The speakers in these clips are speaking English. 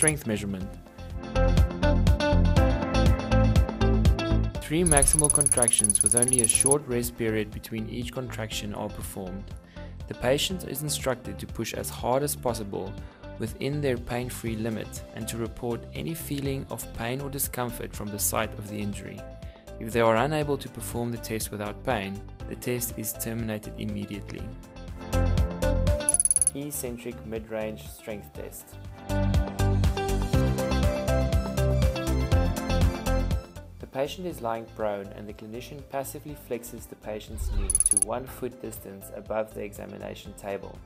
strength measurement. Three maximal contractions with only a short rest period between each contraction are performed. The patient is instructed to push as hard as possible within their pain-free limit and to report any feeling of pain or discomfort from the site of the injury. If they are unable to perform the test without pain, the test is terminated immediately. Eccentric mid-range strength test. Patient is lying prone and the clinician passively flexes the patient's knee to one foot distance above the examination table.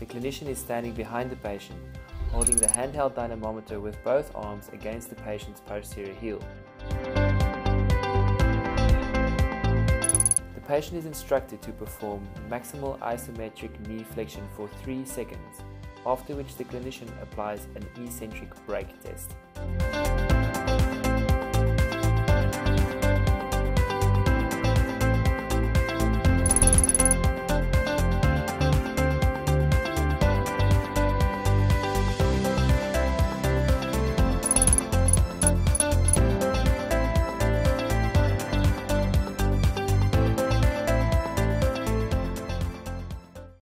The clinician is standing behind the patient, holding the handheld dynamometer with both arms against the patient's posterior heel. The patient is instructed to perform maximal isometric knee flexion for 3 seconds, after which the clinician applies an eccentric brake test.